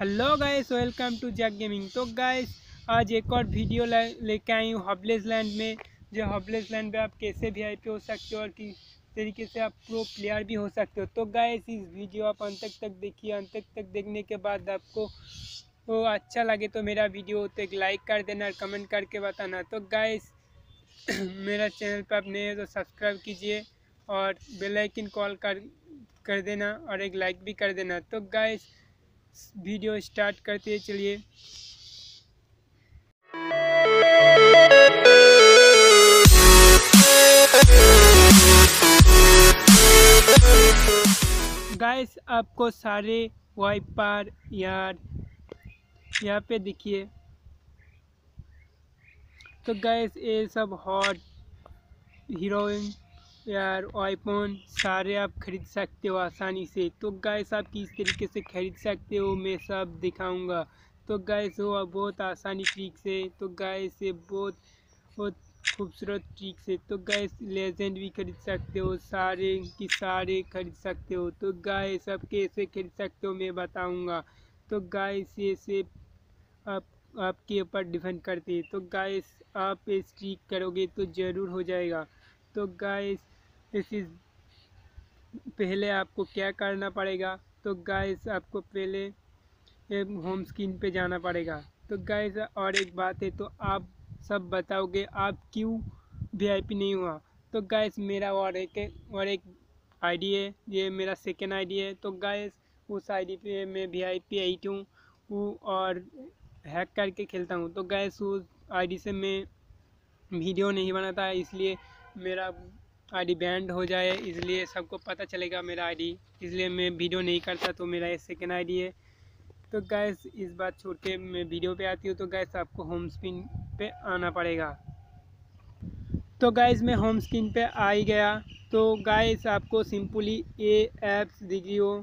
Hello guys welcome to Jag gaming तो guys आज एक और वीडियो लेके आई हूँ हबलेस लैंड में, जो हबलेस लैंड में आप कैसे भी आई हो सकते हो और किस तरीके से आप प्रो प्लेयर भी हो सकते हो। तो गाइस इस वीडियो आप अंत तक तक देखिए। अंत तक तक देखने के बाद आपको तो अच्छा लगे तो मेरा वीडियो तो एक लाइक कर देना और कमेंट करके बताना। तो गाइस मेरा चैनल पर आप नए तो सब्सक्राइब कीजिए और बेलाइकिन कॉल कर कर देना और एक लाइक भी कर देना। तो गाइस वीडियो स्टार्ट करते हैं, चलिए। गाइस आपको सारे वाइपर यार, यहाँ पे देखिए। तो गैस ये सब हॉट हीरोइन यार आईफोन सारे आप खरीद सकते हो आसानी से। तो गैस आप किस तरीके से खरीद सकते हो, मैं सब दिखाऊँगा। तो गैस वो बहुत आसानी ट्रिक से। तो गैस से बहुत बहुत खूबसूरत ट्रिक से। तो गैस लेजेंड भी खरीद सकते हो, सारे की सारे खरीद सकते हो। तो गाय सब कैसे खरीद सकते हो, मैं बताऊँगा। तो गाय से से आप, आपके ऊपर डिपेंड करती है। तो गाइस आप स्ट्रीक करोगे तो ज़रूर हो जाएगा। तो गाइस इस पहले आपको क्या करना पड़ेगा? तो गाइस आपको पहले होम स्क्रीन पे जाना पड़ेगा। तो गाइस और एक बात है तो आप सब बताओगे, आप क्यों वीआईपी नहीं हुआ? तो गाइस मेरा और एक और एक आईडी है, ये मेरा सेकेंड आईडी है। तो गाइस उस आईडी पे मैं वी आई पी एट हूँ और हैक करके खेलता हूँ। तो गैस उस आईडी से मैं वीडियो नहीं बनाता, इसलिए मेरा आईडी बैंड हो जाए, इसलिए सबको पता चलेगा मेरा आईडी इसलिए मैं वीडियो नहीं करता तो मेरा ये सेकेंड आईडी है। तो गैस इस बात छोड़ के मैं वीडियो पे आती हूँ तो गैस आपको होम स्क्रीन पे आना पड़ेगा। तो गैस मैं होम स्क्रीन पे आ ही गया। तो गैस आपको सिंपली ए एप्स दीजिए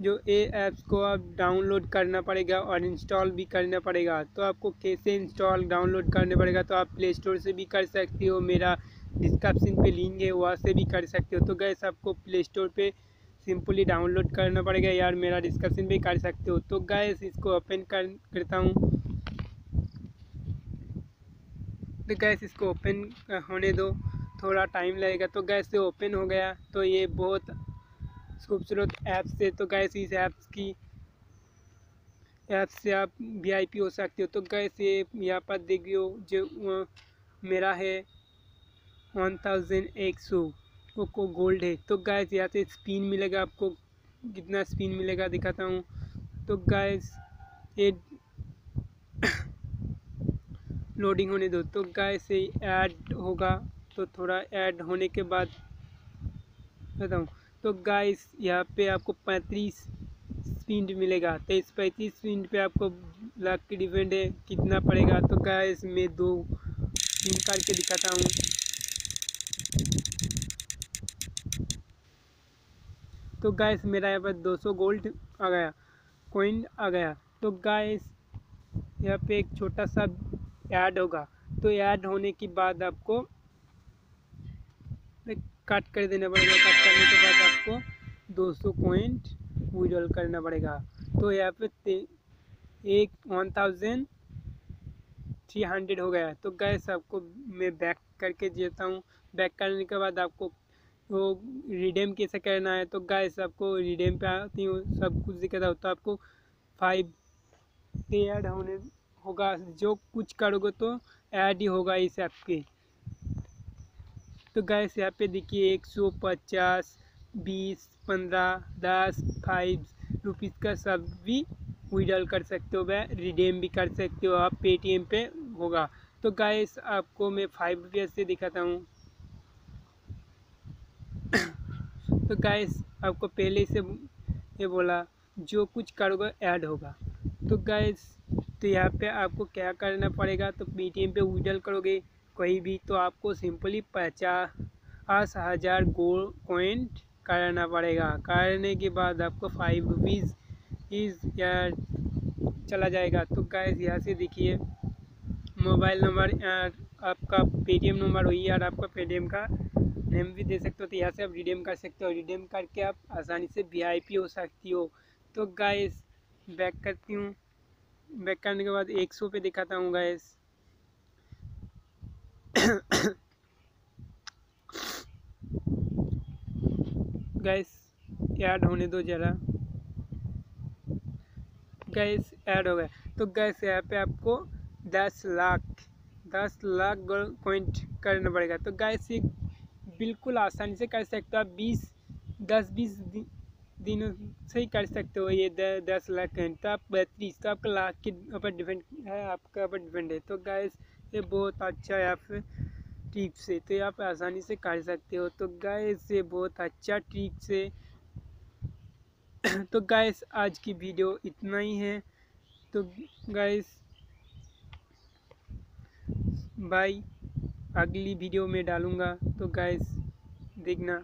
जो ए ऐप्स को आप डाउनलोड करना पड़ेगा और इंस्टॉल भी करना पड़ेगा। तो आपको कैसे इंस्टॉल डाउनलोड करना पड़ेगा तो आप प्ले स्टोर से भी कर सकती हो। मेरा डिस्क्रिप्शन पे लिंक है, वहाँ से भी कर सकते हो। तो गैस आपको प्ले स्टोर पर सिंपली डाउनलोड करना पड़ेगा यार, मेरा डिस्क्रिप्शन भी कर सकते हो। तो गैस इसको ओपन कर, करता हूँ। तो गैस इसको ओपन होने दो, थोड़ा टाइम लगेगा। तो गैस से ओपन हो गया। तो ये बहुत खूबसूरत ऐप से तो गैस इस ऐप्स की ऐप से आप वीआईपी हो सकते हो। तो गैस ये यहाँ पर देखियो जो मेरा है वन थाउज़ेंड एक सौ। गोल्ड है। तो गैस यहाँ से स्पिन मिलेगा आपको। कितना स्पिन मिलेगा दिखाता हूँ। तो गैस ये लोडिंग होने दो। तो गैस ये ऐड होगा। तो थोड़ा ऐड होने के बाद बताऊँ। तो गाइस यहाँ पे आपको पैंतीस स्पिंड मिलेगा। तो इस पैंतीस स्पिंड पे आपको लक की डिपेंड है। कितना पड़ेगा? तो गाइस मैं दो स्पिन करके दिखाता हूँ। तो गाइस मेरा यहाँ पर 200 गोल्ड आ गया कॉइन आ गया। तो गाइस यहाँ पे एक छोटा सा ऐड होगा। तो ऐड होने के बाद आपको कट कर देना पड़ेगा। कट करने के बाद आपको 200 सौ पॉइंट विड्रॉल करना पड़ेगा। तो यहाँ पे एक वन थाउज़ेंड थ्री हंड्रेड हो गया। तो गैस आपको मैं बैक करके देता हूँ। बैक करने के बाद आपको वो रिडेम कैसे करना है तो गैस आपको रिडेम पे आती हूँ, सब कुछ दिखाता हूँ तो आपको फाइव ऐड होने होगा। जो कुछ करोगे तो ऐड ही होगा इस ऐप के। तो गैस यहाँ पे देखिए एक सौ पचास, बीस, पंद्रह, दस फाइव रुपीज़ का सब भी विड्रॉल कर सकते हो वह रिडेम भी कर सकते हो, आप पेटीएम पे होगा। तो गैस आपको मैं फाइव रुपये से दिखाता हूँ। तो गैस आपको पहले से ये बोला, जो कुछ करोगे ऐड होगा। तो गैस तो यहाँ पे आपको क्या करना पड़ेगा? तो पेटीएम पे विड्रॉल करोगे कोई भी तो आपको सिंपली पचास हज़ार गोल पॉइंट कराना पड़ेगा। करने के बाद आपको फाइव रुपीज़ या चला जाएगा। तो गैस यहाँ से देखिए मोबाइल नंबर आपका पेटीएम नंबर वही और आपका पेटीएम का नेम भी दे सकते हो तो यहाँ से आप रिडीम कर सकते हो। रिडीम करके आप आसानी से वीआईपी हो सकती हो। तो गाइस बैक करती हूँ। बैक करने के बाद एक सौ पे दिखाता हूँ गैस गैस ऐड होने दो ज़रा। गैस ऐड हो गया। तो गैस यहाँ पे आपको दस लाख दस लाख पॉइंट करना पड़ेगा। तो गैस ये बिल्कुल आसानी से कर सकते हो। आप बीस, दस, बीस दिनों से ही कर सकते हो ये दस लाख पॉइंट तो आप बत्तीस तो आपका लाख के ऊपर डिपेंड है, आपका ऊपर डिपेंड है। तो गैस ये बहुत अच्छा है आप टिप से। तो आप आसानी से कर सकते हो। तो गैस ये बहुत अच्छा ट्रिक से। तो गैस आज की वीडियो इतना ही है। तो गैस बाय अगली वीडियो में डालूँगा। तो गैस देखना।